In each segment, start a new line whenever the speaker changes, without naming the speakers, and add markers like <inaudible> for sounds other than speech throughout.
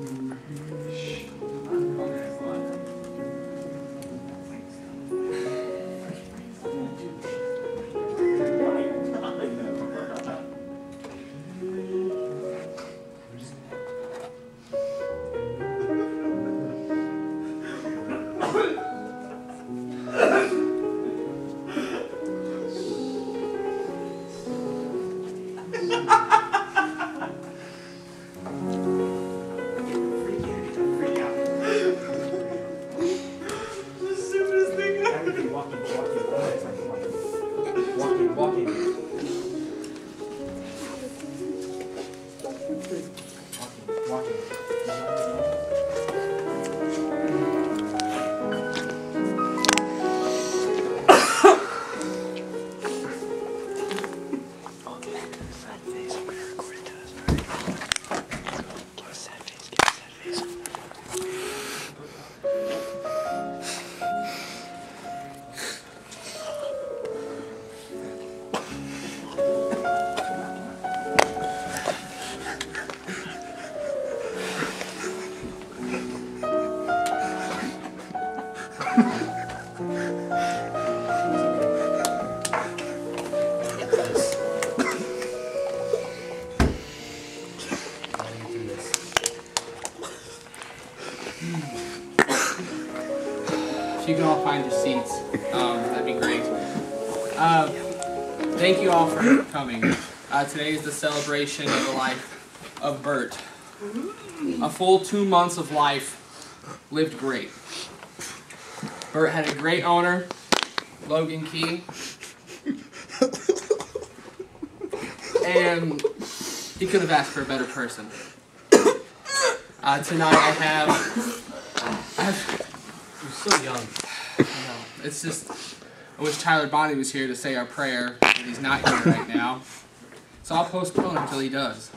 Walking, まで
If you can all find your seats, um, that'd be great. Uh, thank you all for coming. Uh, today is the celebration of the life of Bert. A full two months of life lived great. Bert had a great owner, Logan Key. And he could have asked for a better person. Uh, tonight I have, I have
so young.
I know. It's just, I wish Tyler Bonnie was here to say our prayer, but he's not here right now. So I'll postpone until he does.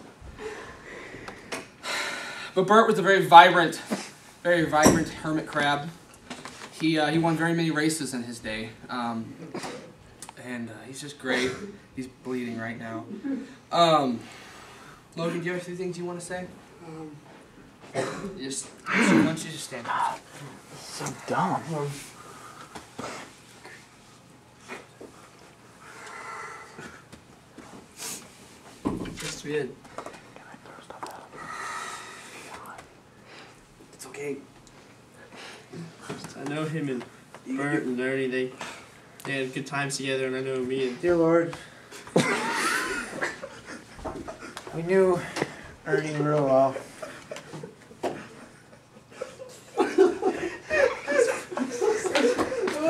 But Bert was a very vibrant, very vibrant hermit crab. He, uh, he won very many races in his day. Um, and uh, he's just great. He's bleeding right now. Um, Logan, do you have a few things you want to say? Just, why don't you just stand up?
So dumb.
Just weird. It's okay.
I know him and Bert and Ernie. They they had good times together, and I know me and
Dear Lord, <laughs> we knew Ernie real well.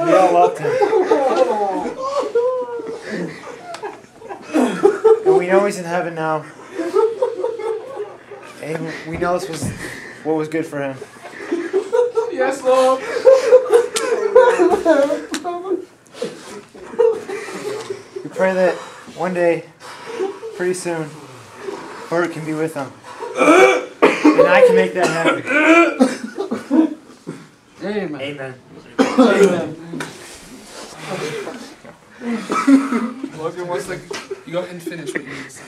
We all loved him. And we know he's in heaven now. And we know this was what was good for him.
Yes, Lord.
We pray that one day, pretty soon, Bert can be with them. And I can make that happen.
Amen.
Amen.
Logan wants to. You go ahead and finish what you need to say.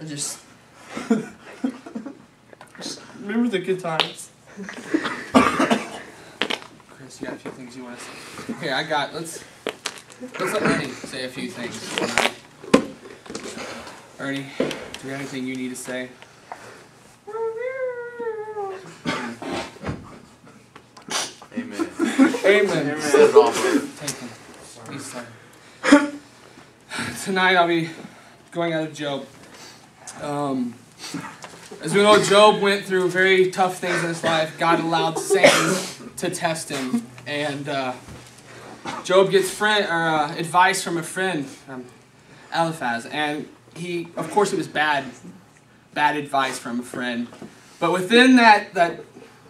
I just just remember the good times.
Chris, you got a few things you want to say? Here, I got. Let's. Let's let Ernie say a few things. Ernie, do you have anything you need to say?
Amen. Says awesome.
Take him. Please, sir. Tonight I'll be going out of Job. Um, as we know, Job went through very tough things in his life. God allowed Satan to test him, and uh, Job gets friend or uh, advice from a friend, um, Eliphaz, and he, of course, it was bad, bad advice from a friend. But within that, that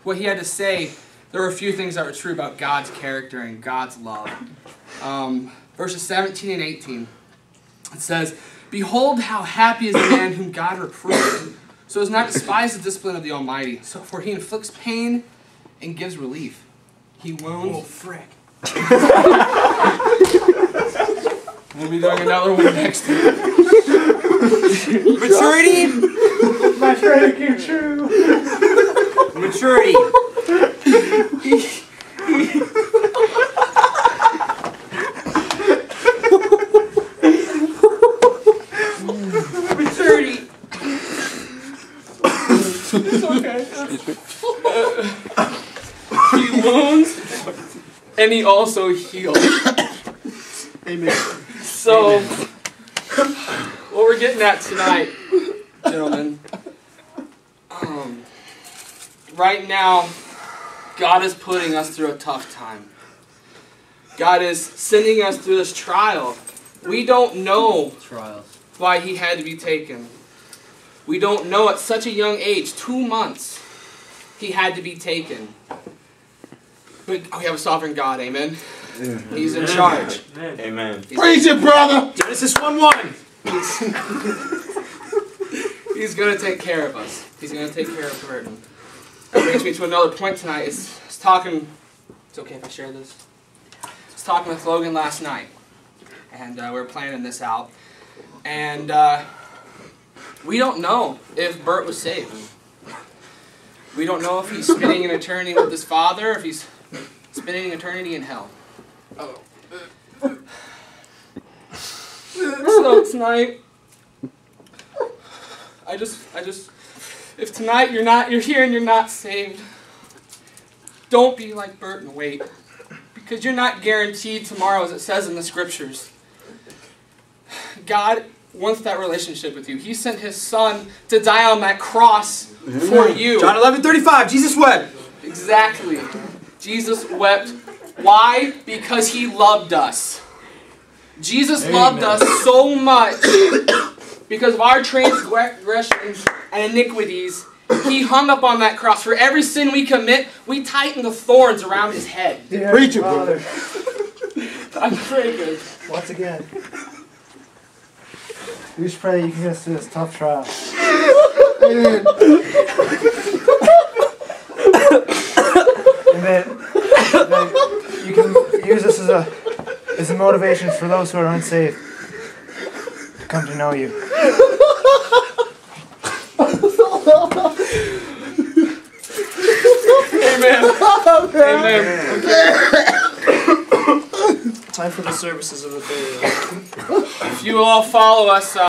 what he had to say, there were a few things that were true about God's character and God's love. Um, verses 17 and 18. It says, Behold how happy is the man whom God reproved, so as not despise the discipline of the Almighty. So for he inflicts pain and gives relief. He wounds.
Oh, frick. <laughs>
We'll be doing another one next week.
Maturity.
My prayer came true.
Maturity. Maturity.
It's okay. he wounds and he also heals.
Amen.
So, what we're getting at tonight, gentlemen, um, right now, God is putting us through a tough time. God is sending us through this trial. We don't know
Trials.
why he had to be taken. We don't know at such a young age, two months, he had to be taken. But oh, we have a sovereign God, amen? Mm-hmm. He's in charge.
Amen.
He's-
it, brother!
Genesis 1 1. <laughs>
He's gonna take care of us. He's gonna take care of Burton. That brings me to another point tonight. Is I was talking. It's okay if I share this. I was talking with Logan last night, and uh, we were planning this out, and uh, we don't know if Bert was saved. We don't know if he's spending an eternity with his father, or if he's spending an eternity in hell. Oh. so tonight, I just, I just, if tonight you're not, you're here and you're not saved, don't be like Bert and wait. Because you're not guaranteed tomorrow, as it says in the scriptures. God wants that relationship with you. He sent His Son to die on that cross for you.
John 11 35. Jesus wept.
Exactly. Jesus wept. Why? Because He loved us. Jesus loved us so much because of our transgressions and iniquities. He hung up on that cross. For every sin we commit, we tighten the thorns around his head.
Dear
Preach it,
Father, <laughs>
I'm very good.
once again, we just pray that you can get us through this tough trial.
Amen.
And that, that you can use this as a as a motivation for those who are unsaved to come to know you.
Amen. Amen.
Time for the services of the day.
If you all follow us. Uh,